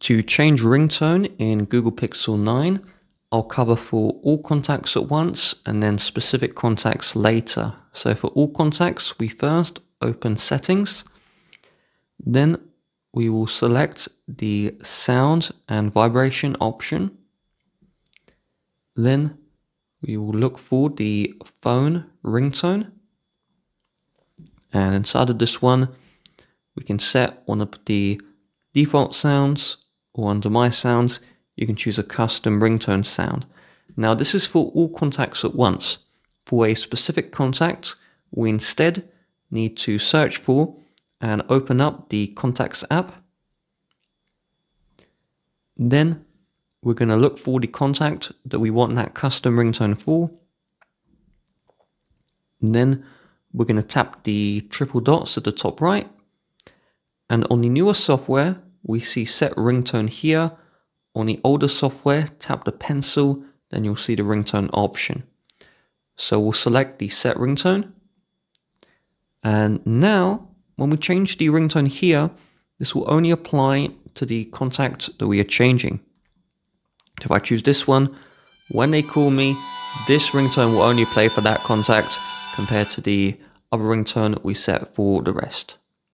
to change ringtone in Google Pixel 9, I'll cover for all contacts at once and then specific contacts later. So for all contacts, we first open settings, then we will select the sound and vibration option. Then we will look for the phone ringtone. And inside of this one, we can set one of the default sounds or under my sounds, you can choose a custom ringtone sound. Now this is for all contacts at once. For a specific contact, we instead need to search for and open up the contacts app. Then we're going to look for the contact that we want that custom ringtone for. And then we're going to tap the triple dots at the top right. And on the newer software, we see set ringtone here. On the older software, tap the pencil, then you'll see the ringtone option. So we'll select the set ringtone. And now, when we change the ringtone here, this will only apply to the contact that we are changing. If I choose this one, when they call me, this ringtone will only play for that contact compared to the other ringtone we set for the rest.